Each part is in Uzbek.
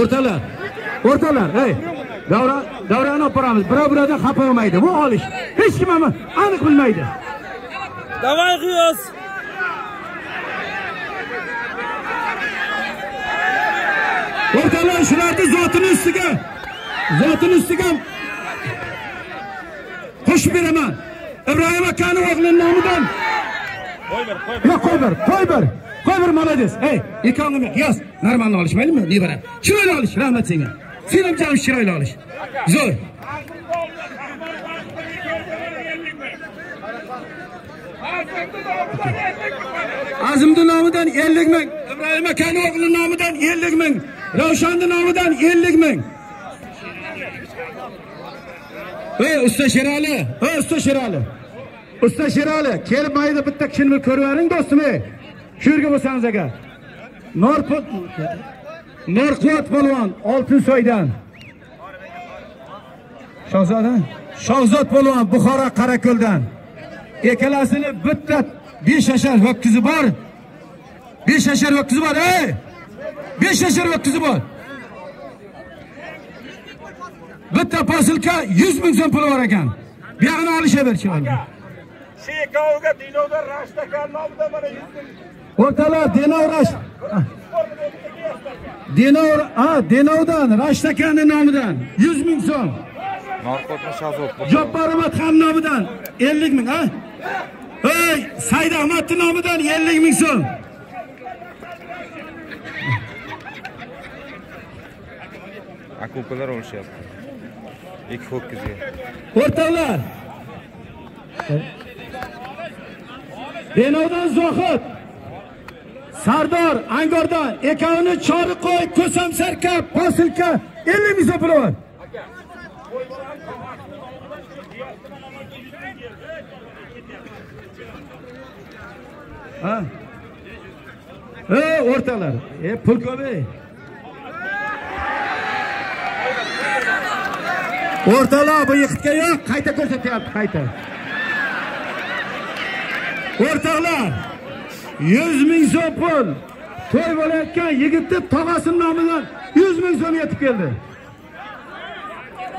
o'rtalar o'rtalar ey davra davrani olib boramiz birov birovdan xafa bo'lmaydi bu olish hech kim ham aniq bilmaydi Давай, Гиос! o'rtalar shularni zotini ustiga zotini ustiga qo'shib beraman ibrohim akani o'g'lini nomidan yo'q qo'y bir qo'y bir qo'y bir молодец ey ikkovini yoz normalni olishmaydimi nebara chiroyli olish rahmat senga sen ham jamshid chiroyli olish zo'r. Azimni nomidan ellik ming ibrohim akani o'g'li nomidan ellik ming ravshanni nomidan ellik ming ey usta sherali ey usta sherali usta sherali kelib mayda bitta kishini ko'rib oling do'stim ey shu yerga bo'lsangiz aka norqut norquvvat polvon oltinsoydan shahzoda shahzod polvon buxoro qarako'ldan. Ikkalasini bitta besh yashar ho'kizi bor. Besh yashar ho'kizi bor ey! Besh yashar ho'kizi bor. Bitta posilka yuz ming so'm puli bor ekan. Buyog'ini olishaver chiroyli Shekavuga Dinoda Rashtakan nomida mana 100 ming o'rtalar denov rash denov ha denovdan rashtakani nomidan yuz ming so'm Narkotni Shahzod. Jabbar Ahmadxon nomidan 50 ming, ha? Ey, Said Ahmadning nomidan 50 ming so'm. Akupalar olishyapti. Ikki ho'kizga. O'rtoqlar. Denovdan Zohid. Sardor Angordan ekavini chori qo'y, ko'sam sarka, posilka 50 ming so'm puli bor. Ha? E, o'rtalar, e pul ko'mey. O'rtalar bu yiqitga yo'q, qayta ko'rsatyapti, qayta. O'rtoqlar, 100 ming so'm pul to'y bo'layotgan yigitni tog'asining nomidan 100 ming so'm yetib keldi.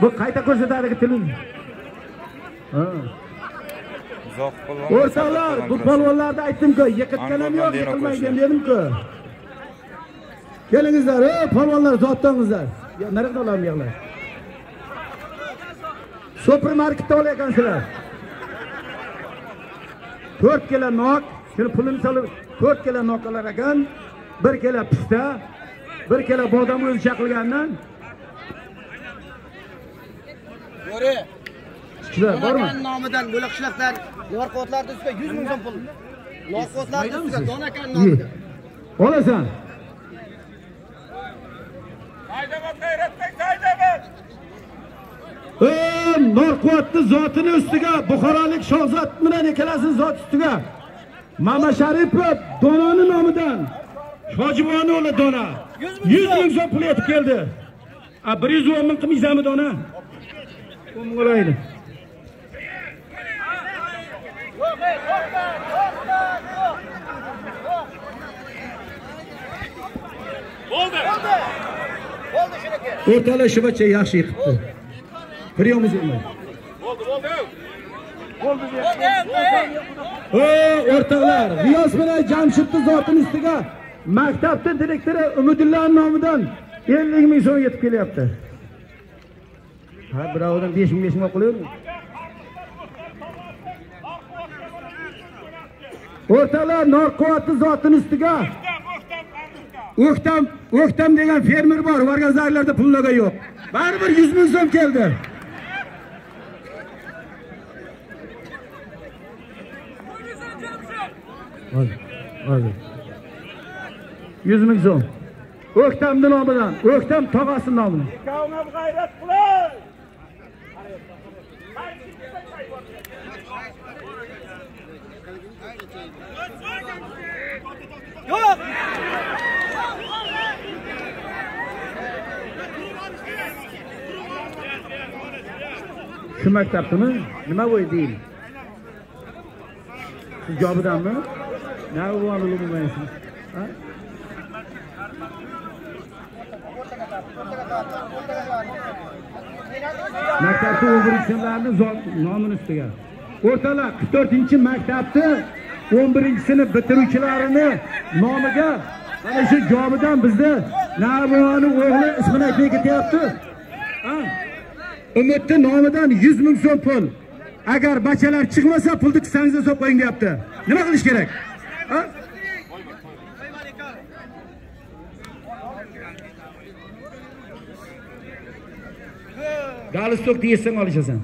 Bu qayta ko'rsatadi tilim. Ha. O'rtoqlar, bu polvonlarni aytdim-ku, yiqitgan ham yo'q, yiqilmaydi dedim-ku. Kelingizlar, ey polvonlar, zotdongizlar. Ya narada olam yig'lar. Supermarketda olayotgansizlar. 4 kilo nok, shuni pulini solib 4 kilo nok olar ekan, 1 kilo pista, 1 kilo bodom o'zi chaqilgandan. Bo'ri. Shular bormi? Nomidan bo'lak qishloqdan Norqotlar ustiga 100 ming so'm pul. Norqotlar ustiga Donakan nomidan. Olasan. Norquvvatni zotini ustiga Buxorolik Shahzod bilan ikkalasini zot ustiga Mama Sharipov Dononi nomidan Hojiboni o'g'li Dona 100 ming so'm pul yetib keldi. A 110 ming qilmaysanmi Dona? O'ng'olaydi. Bo'ldi. Bo'ldi shuniki. O'rtalar shubacha yaxshi yiqibdi. Priyomuz emas. Bo'ldi, bo'ldi. Ey o'rtoqlar, G'iyos bilan Jamshidni zotining ustiga maktabni direktori Umidullo nomidan 50 ming so'm yetib kelyapti. Ha, birovidan 5 ming 5 ming qo'yavermi? O'rtalar Norquvvatni zotini ustiga O'ktam, O'ktam degan fermer bor, Vargazlarlarda pullaga yo'q. Baribir 100 ming so'm keldi. Hadi, hadi. 100 ming so'm. O'ktamni nomidan, O'ktam tog'asi nomidan. Kavnab g'ayrat qilay. Yo'q. Shu maktabdimi? Nima bo'y deyil? Shu jobidanmi? Ne bu anılı bu mevsim? Ha? Maktabda 11 sinflarni nomini ustiga. O'rtalar 44 maktabda 11 sinf bitiruvchilarini nomiga mana shu jobidan bizda Navoni o'g'li ismini aytmay ketyapti. Ha? Umidni nomidan 100 ming so'm pul. Agar bachalar chiqmasa pulni qisangizda solib qo'ying deyapti. Nima qilish kerak? Ha? Galstok deysan olishasan.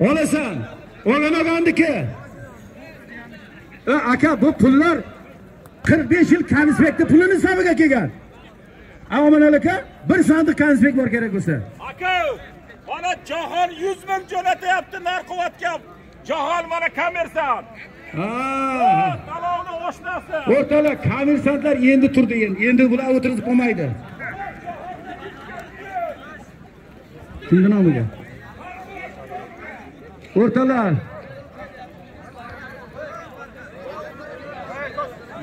Olasan. Olamagandiki. E, aka bu pullar 45 yil konspektni pulini hisobiga kelgan. Amoman aka bir sandiq konspekt bor kerak bo'lsa. aka mana jahon 100 ming jo'natyapti narxovatga jahon mana kommersant O'rtalar kommersantlar endi turdi endi. Endi bular o'tirib qolmaydi. Kimni nomiga? O'rtalar.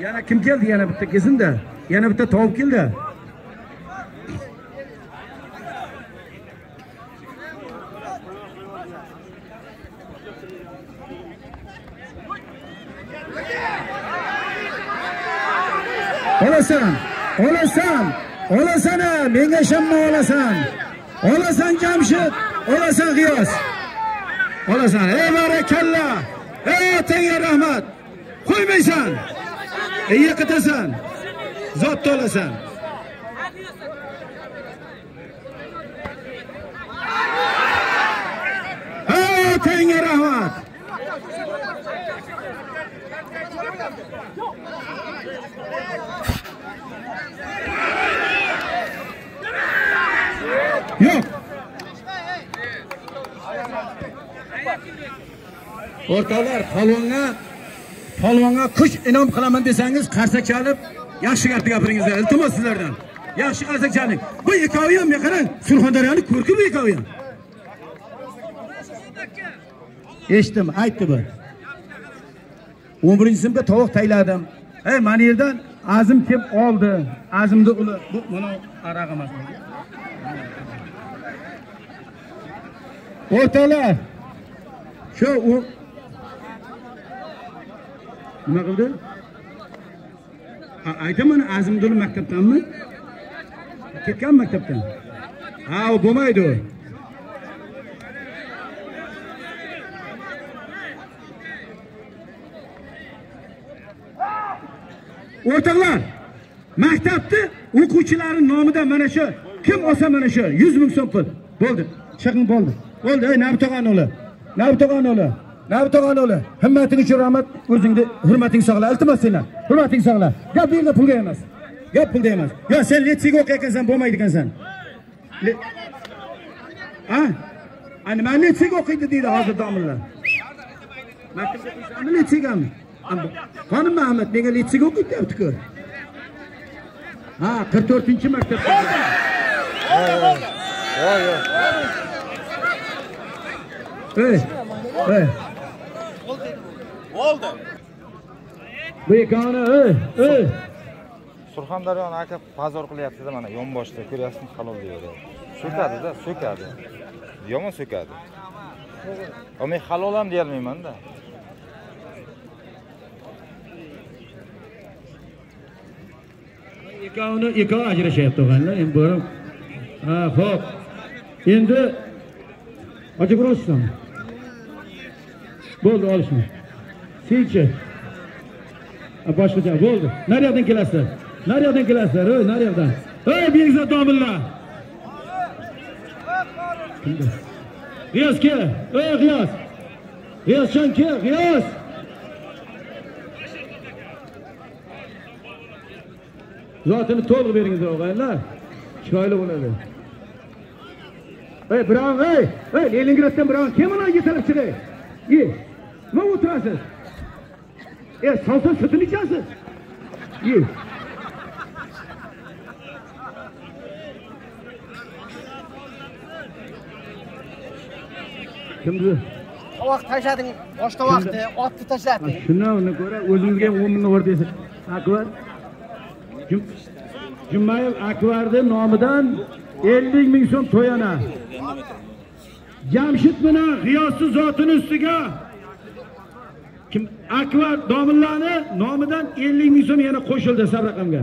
Yana kim keldi? Yana bitta kelsinda. Yana bitta tovuq keldi. Olasan, olasan, olasan, menga ishonma olasan. Olasan Jamshid, olasan G'iyos. Olasan, ey barakalla. Ey tenga rahmat. Qo'ymaysan. Yiqitasan. zotni olasan. Ey rahmat. Yo'q. O'rtoqlar, polvonga polvonga kuch inom qilaman desangiz, qarsak chalib, yaxshi gapni gapiringizlar. Iltimos sizlardan. Yaxshi qarsak chaling. Bu ikkovi ham qarang, Surxondaryoni ko'rki bu ikkovi ham. Eshitdim, aytdi bu. 11-sinfda tovuq tayladim. Ey, mana yerdan azim kelib oldi. Azimni uli bu mana araq emas. O'rtalar. Shu u nima qildi? Ha, Aytaman Azimdul maktabdanmi? Ketgan maktabdan. Ha, u bo'lmaydi u. O'rtoqlar, maktabni o'quvchilari nomidan mana shu kim olsa mana shu 100 ming so'm pul. Bo'ldi. Chiqing bo'ldi. Bo'ldi, ey Nabi tog'an o'g'li. Nabi o'g'li. O'g'li. Himmating uchun rahmat, o'zingni hurmating saqla. Iltimos senlar. Hurmating saqla. Gap bu yerda pulga emas. Gap pulda emas. Yo, sen litseyga o'qiyotgansan, bo'lmaydi ekansan. a Ha? Ani men o'qiydi deydi hozir domlalar. Maktabda o'qiysanmi? Xonim Mahmud nega litseyga o'qiydi ku Ha, 44-maktabda. Yo'q, yo'q. Ey, ey. bo'ldi Bu ekani, ey, ey. Surxondaryoni aka pazor qilyapti-da mana yonboshda ko'ryapsizmi halol deyaveradi. So'kadi-da, so'kadi. Yomon so'kadi. Men halol ham deya olmayman-da. Ikkovini ikkov ajrashyapti o'g'illar. Endi borib. Ha, xo'p. Endi ochib urasizmi? Bo'ldi, olishma. Senchi. Ha, boshqacha bo'ldi. Naryoqdan kelasizlar. Naryoqdan kelasizlar, ey, naryoqdan. Ey, Begzod domillar. Kimda? G'iyos kel. Ey, G'iyos. G'iyosjon kel, G'iyos. Zotini to'liq beringizlar o'g'aylar. Chiroyli bo'ladi. Ey, Brown, ey, ey, Leningraddan Brown, kim ular yetarib chiqay? Ye. Nima o'tirasiz? Ey, salsa sutini ichasiz? Ye. Kimdi? vaqt tashlading boshqa vaqtda otni tashlading shundan ko'ra o'zingizga ham o'n mingni o'rtaysiz akbar Jum- jumayev akbarni nomidan ellik ming so'm to'yana jamshid bilan g'iyosni zotini ustiga kim? Akbar domillani nomidan ellik ming so'm yana qo'shildi sab raqamga